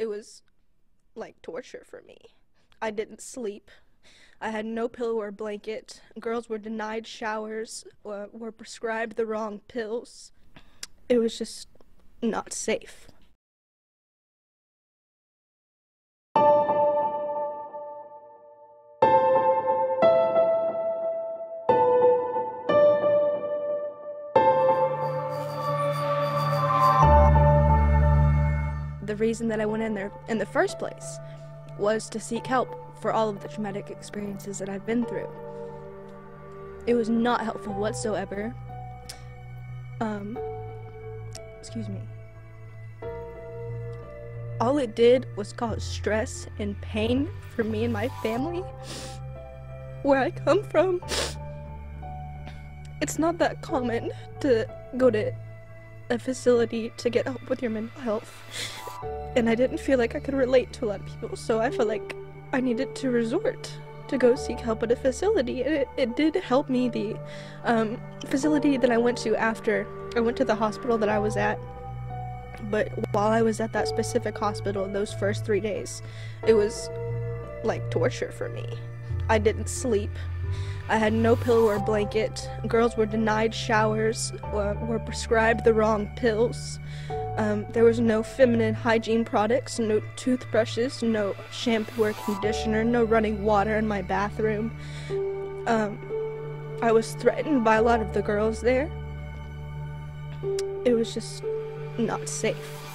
It was like torture for me. I didn't sleep. I had no pillow or blanket. Girls were denied showers, or were prescribed the wrong pills. It was just not safe. The reason that I went in there in the first place was to seek help for all of the traumatic experiences that I've been through. It was not helpful whatsoever. Um, excuse me. All it did was cause stress and pain for me and my family. Where I come from, it's not that common to go to a facility to get help with your mental health. And I didn't feel like I could relate to a lot of people, so I felt like I needed to resort to go seek help at a facility. And it, it did help me. The um, facility that I went to after I went to the hospital that I was at. But while I was at that specific hospital, those first three days, it was like torture for me. I didn't sleep. I had no pillow or blanket. Girls were denied showers, uh, were prescribed the wrong pills. Um, there was no feminine hygiene products, no toothbrushes, no shampoo or conditioner, no running water in my bathroom. Um, I was threatened by a lot of the girls there. It was just not safe.